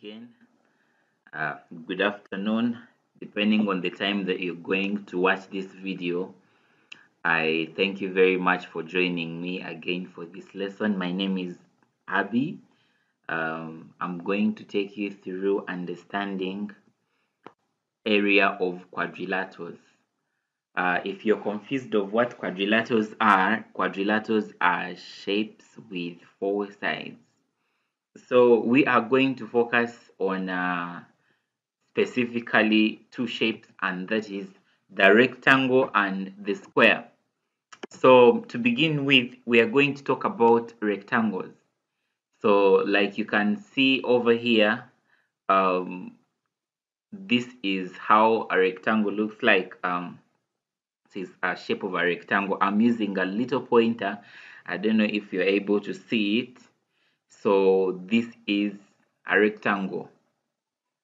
again. Uh, good afternoon, depending on the time that you're going to watch this video. I thank you very much for joining me again for this lesson. My name is Abby. Um, I'm going to take you through understanding area of quadrilaterals. Uh, if you're confused of what quadrilaterals are, quadrilaterals are shapes with four sides. So we are going to focus on uh, specifically two shapes and that is the rectangle and the square. So to begin with, we are going to talk about rectangles. So like you can see over here, um, this is how a rectangle looks like. Um, this is a shape of a rectangle. I'm using a little pointer. I don't know if you're able to see it. So this is a rectangle.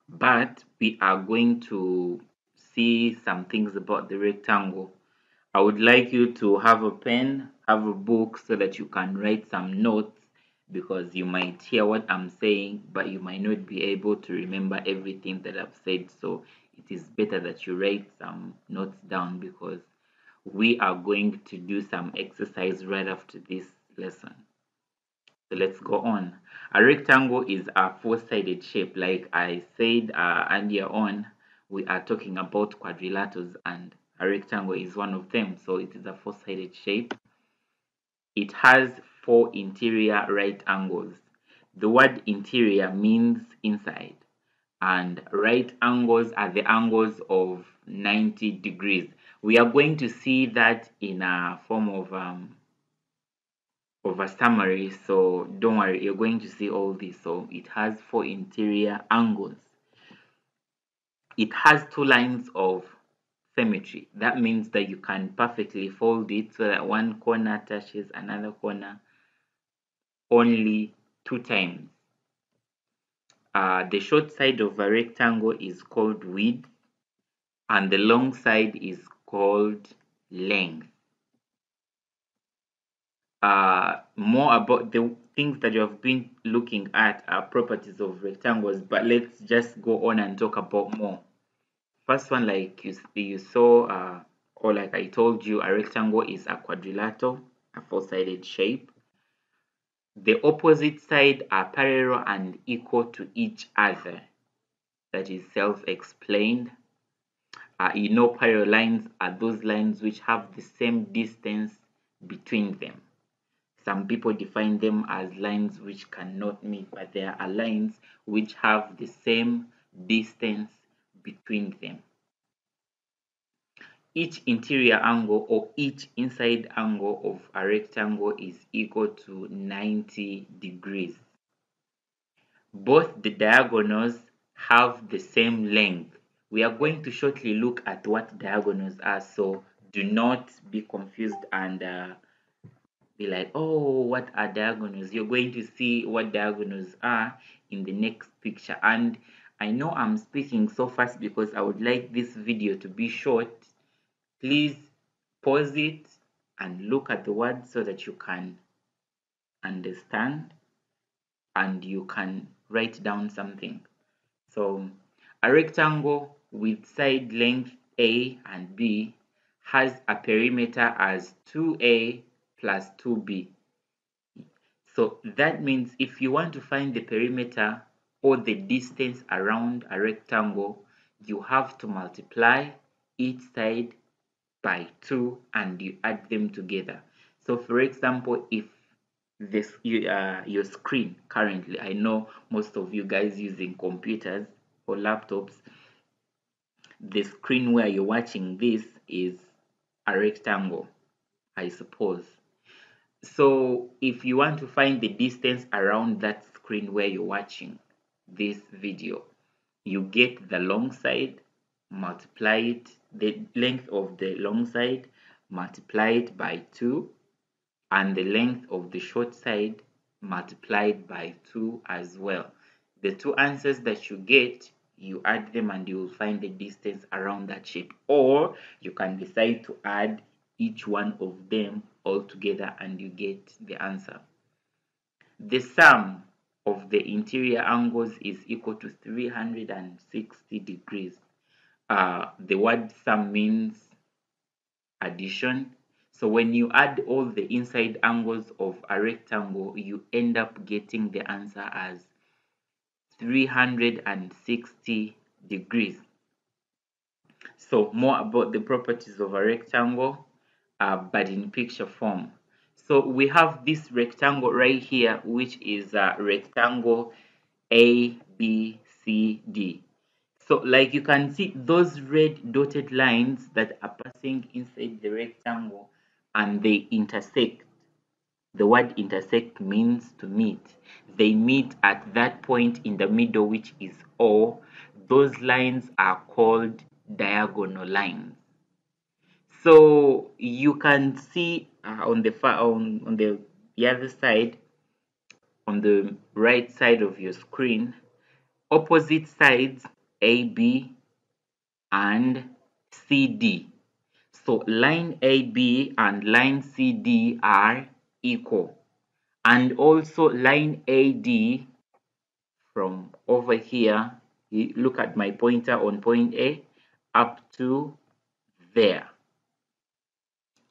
But we are going to see some things about the rectangle. I would like you to have a pen, have a book so that you can write some notes because you might hear what I'm saying, but you might not be able to remember everything that I've said. So it is better that you write some notes down because we are going to do some exercise right after this lesson. So let's go on. A rectangle is a four-sided shape. Like I said uh, earlier on, we are talking about quadrilaters and a rectangle is one of them. So it is a four-sided shape. It has four interior right angles. The word interior means inside and right angles are the angles of 90 degrees. We are going to see that in a form of um, of a summary so don't worry you're going to see all this. So it has four interior angles. It has two lines of symmetry. That means that you can perfectly fold it so that one corner touches another corner only two times. Uh, the short side of a rectangle is called width and the long side is called length uh, more about the things that you have been looking at are properties of rectangles, but let's just go on and talk about more. First one, like you, you saw, uh, or like I told you, a rectangle is a quadrilateral, a four-sided shape. The opposite side are parallel and equal to each other. That is self-explained. Uh, you know parallel lines are those lines which have the same distance between them. Some people define them as lines which cannot meet, but there are lines which have the same distance between them. Each interior angle or each inside angle of a rectangle is equal to 90 degrees. Both the diagonals have the same length. We are going to shortly look at what diagonals are, so do not be confused and uh, be like, oh, what are diagonals? You're going to see what diagonals are in the next picture. And I know I'm speaking so fast because I would like this video to be short. Please pause it and look at the words so that you can understand and you can write down something. So a rectangle with side length A and B has a perimeter as 2A plus 2b. So that means if you want to find the perimeter or the distance around a rectangle, you have to multiply each side by 2 and you add them together. So for example, if this uh, your screen currently, I know most of you guys using computers or laptops, the screen where you're watching this is a rectangle, I suppose. So if you want to find the distance around that screen where you're watching this video, you get the long side, multiply it, the length of the long side, multiply it by 2, and the length of the short side multiplied by 2 as well. The two answers that you get, you add them and you will find the distance around that shape. Or you can decide to add each one of them all together and you get the answer. The sum of the interior angles is equal to 360 degrees. Uh, the word sum means addition. So when you add all the inside angles of a rectangle, you end up getting the answer as 360 degrees. So more about the properties of a rectangle, uh, but in picture form. So we have this rectangle right here, which is a rectangle A, B, C, D. So like you can see those red dotted lines that are passing inside the rectangle and they intersect. The word intersect means to meet. They meet at that point in the middle which is O. Those lines are called diagonal lines. So you can see uh, on the far on, on the, the other side, on the right side of your screen, opposite sides AB and CD. So line AB and line CD are equal. And also line AD from over here, look at my pointer on point A up to there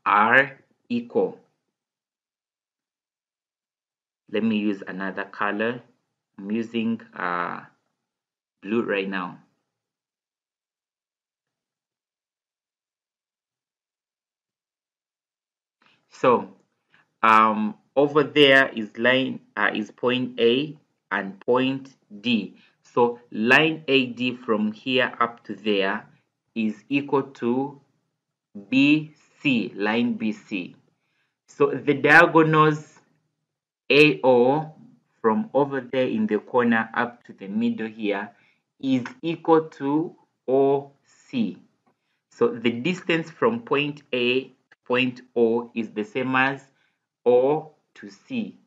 are equal. Let me use another color. I'm using uh, blue right now. So um, over there is line uh, is point A and point D. So line AD from here up to there is equal to BC, line BC. So the diagonals AO from over there in the corner up to the middle here is equal to OC. So the distance from point A to point O is the same as O to C.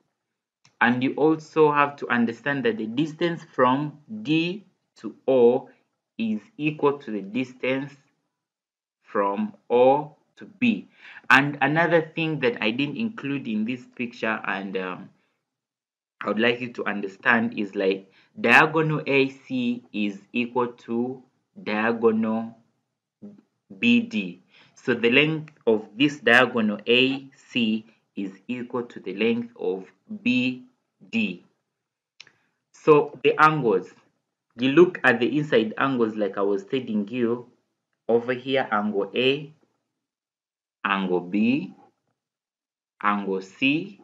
And you also have to understand that the distance from D to O is equal to the distance from O to B And another thing that I didn't include in this picture and um, I would like you to understand is like diagonal AC is equal to diagonal BD. So the length of this diagonal AC is equal to the length of BD. So the angles, you look at the inside angles like I was telling you, over here angle A, angle B, angle C,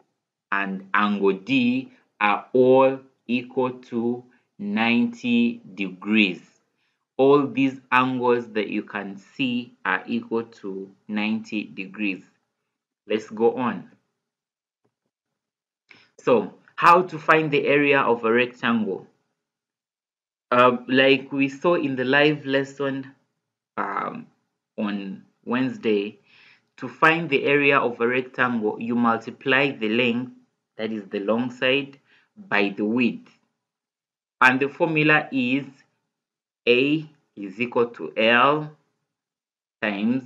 and angle D are all equal to 90 degrees. All these angles that you can see are equal to 90 degrees. Let's go on. So, how to find the area of a rectangle? Uh, like we saw in the live lesson um, on Wednesday, to find the area of a rectangle, you multiply the length, that is the long side, by the width. And the formula is A is equal to L times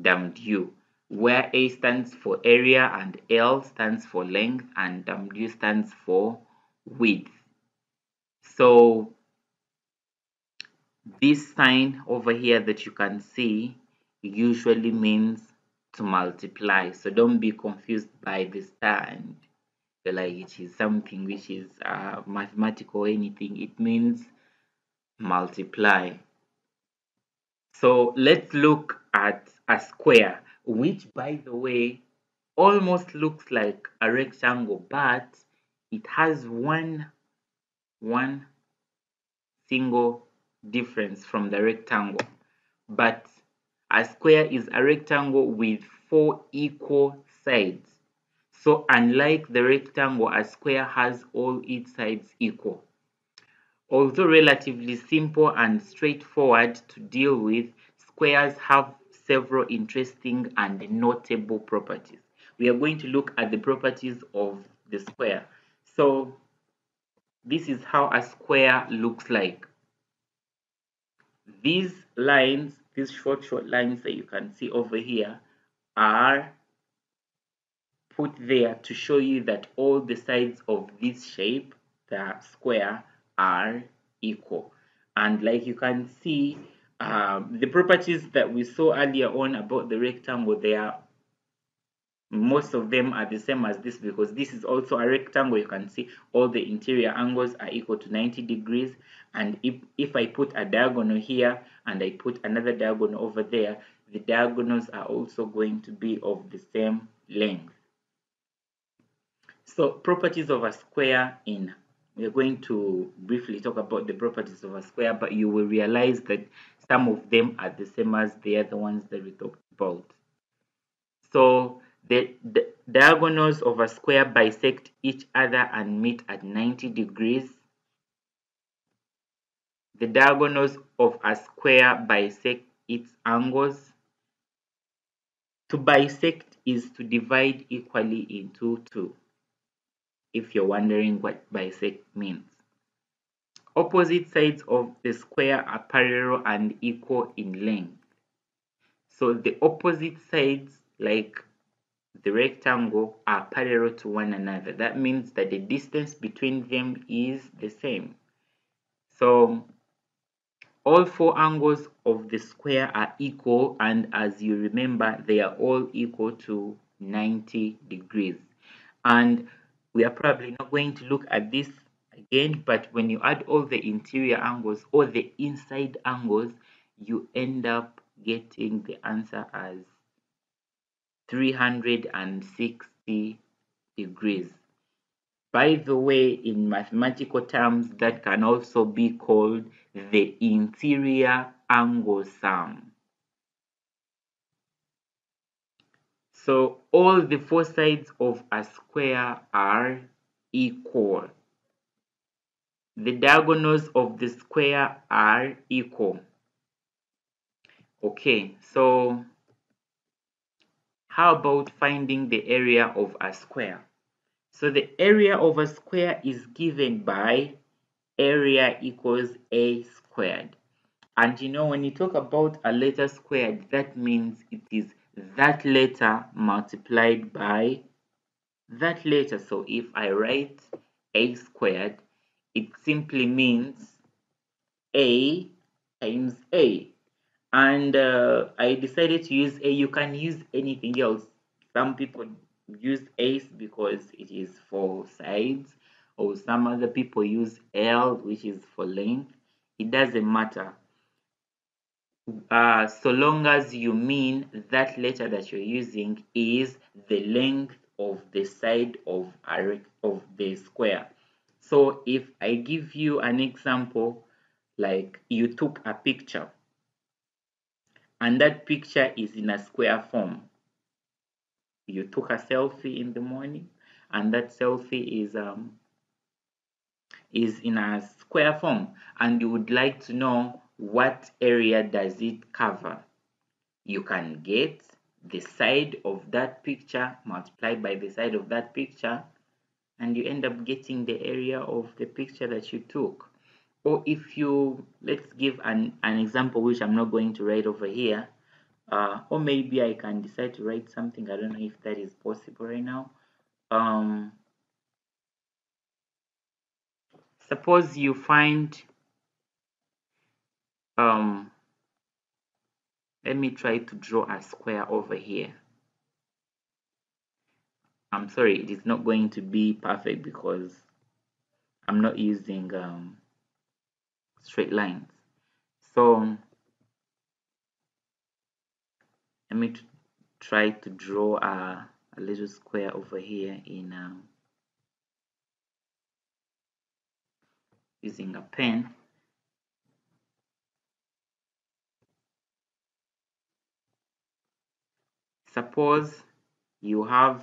W, where A stands for area and L stands for length and W stands for width. So this sign over here that you can see usually means to multiply. So don't be confused by the star and like it is something which is uh, mathematical or anything. It means multiply. So let's look at a square, which by the way almost looks like a rectangle, but it has one one single difference from the rectangle. But a square is a rectangle with four equal sides. So unlike the rectangle, a square has all its sides equal. Although relatively simple and straightforward to deal with, squares have several interesting and notable properties. We are going to look at the properties of the square. So this is how a square looks like. These lines, these short, short lines that you can see over here are put there to show you that all the sides of this shape, the square, are equal. And like you can see, um, the properties that we saw earlier on about the rectangle, they are most of them are the same as this because this is also a rectangle. You can see all the interior angles are equal to 90 degrees. And if if i put a diagonal here and i put another diagonal over there the diagonals are also going to be of the same length. So properties of a square in we're going to briefly talk about the properties of a square but you will realize that some of them are the same as the other ones that we talked about. So the, the diagonals of a square bisect each other and meet at 90 degrees. The diagonals of a square bisect its angles. To bisect is to divide equally into two, if you're wondering what bisect means. Opposite sides of the square are parallel and equal in length. So the opposite sides, like the rectangle are parallel to one another. That means that the distance between them is the same. So all four angles of the square are equal and as you remember they are all equal to 90 degrees and we are probably not going to look at this again but when you add all the interior angles or the inside angles you end up getting the answer as 360 degrees. By the way, in mathematical terms, that can also be called the interior angle sum. So all the four sides of a square are equal. The diagonals of the square are equal. Okay, so how about finding the area of a square? So the area of a square is given by area equals a squared. And you know, when you talk about a letter squared, that means it is that letter multiplied by that letter. So if I write a squared, it simply means a times a and uh, I decided to use A. You can use anything else. Some people use ACE because it is for sides, or some other people use L, which is for length. It doesn't matter. Uh, so long as you mean that letter that you're using is the length of the side of a of the square. So if I give you an example, like you took a picture and that picture is in a square form. You took a selfie in the morning, and that selfie is um is in a square form, and you would like to know what area does it cover. You can get the side of that picture multiplied by the side of that picture and you end up getting the area of the picture that you took or if you let's give an, an example which I'm not going to write over here uh, or maybe I can decide to write something I don't know if that is possible right now. Um, suppose you find um, let me try to draw a square over here. I'm sorry it is not going to be perfect because I'm not using um, straight lines. So let me try to draw a, a little square over here in um, using a pen. Suppose you have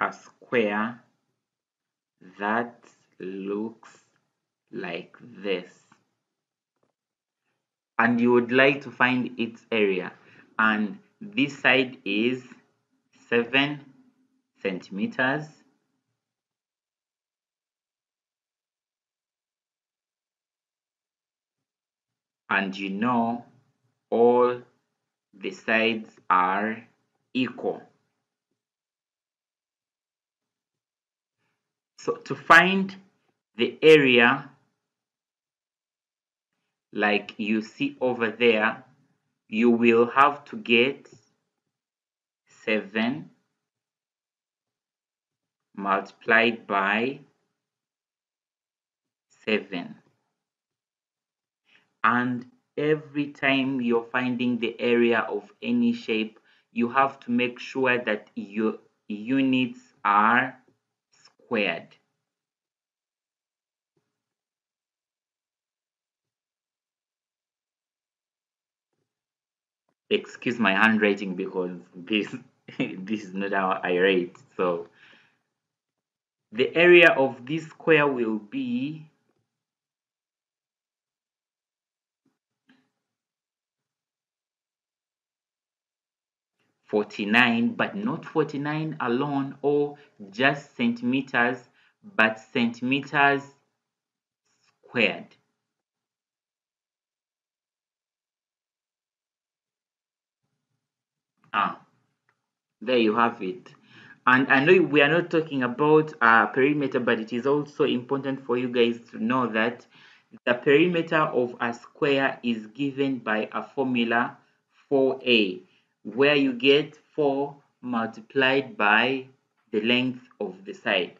a square that looks like this. And you would like to find its area. And this side is 7 centimeters. And you know all the sides are equal. So to find the area like you see over there, you will have to get 7 multiplied by 7 and every time you're finding the area of any shape you have to make sure that your units are squared excuse my handwriting because this this is not how I write so the area of this square will be Forty-nine, but not forty-nine alone or just centimeters, but centimeters squared. Ah, there you have it. And I know we are not talking about uh, perimeter, but it is also important for you guys to know that the perimeter of a square is given by a formula 4a, where you get 4 multiplied by the length of the side.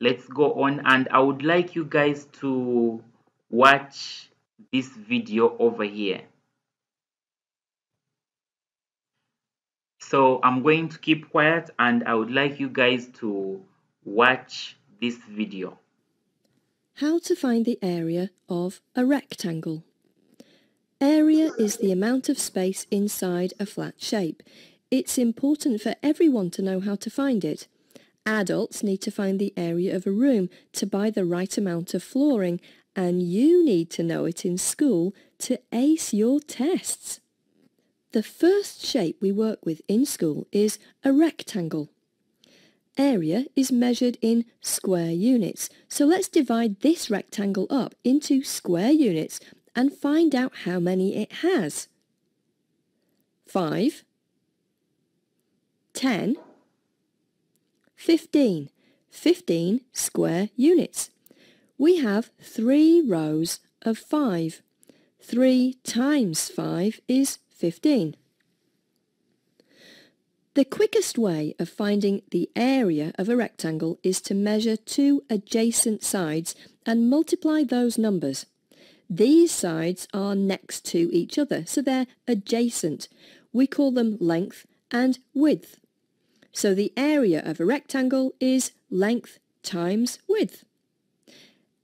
Let's go on and I would like you guys to watch this video over here. So I'm going to keep quiet and I would like you guys to watch this video. How to find the area of a rectangle. Area is the amount of space inside a flat shape. It's important for everyone to know how to find it. Adults need to find the area of a room to buy the right amount of flooring and you need to know it in school to ace your tests. The first shape we work with in school is a rectangle. Area is measured in square units, so let's divide this rectangle up into square units and find out how many it has. 5, 10, 15. 15 square units. We have three rows of 5. 3 times 5 is 15. The quickest way of finding the area of a rectangle is to measure two adjacent sides and multiply those numbers. These sides are next to each other, so they're adjacent. We call them length and width. So the area of a rectangle is length times width.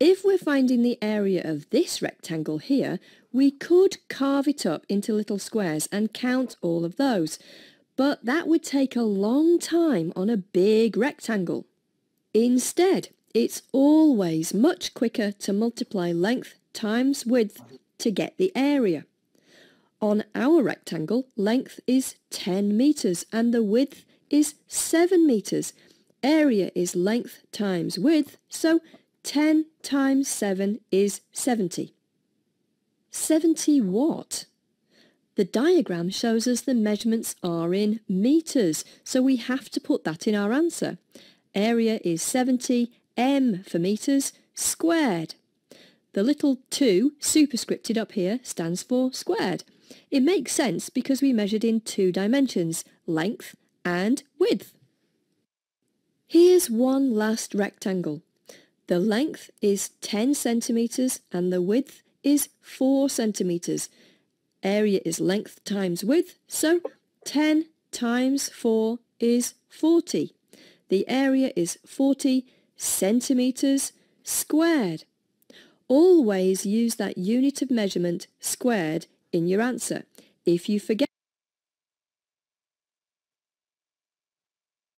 If we're finding the area of this rectangle here, we could carve it up into little squares and count all of those, but that would take a long time on a big rectangle. Instead, it's always much quicker to multiply length times width to get the area. On our rectangle, length is 10 metres and the width is 7 metres. Area is length times width, so 10 times 7 is 70. 70 what? The diagram shows us the measurements are in metres, so we have to put that in our answer. Area is 70 m for metres squared. The little 2 superscripted up here stands for squared. It makes sense because we measured in two dimensions, length and width. Here's one last rectangle. The length is 10 centimetres and the width is 4 centimetres. Area is length times width, so 10 times 4 is 40. The area is 40 centimetres squared. Always use that unit of measurement squared in your answer. If you forget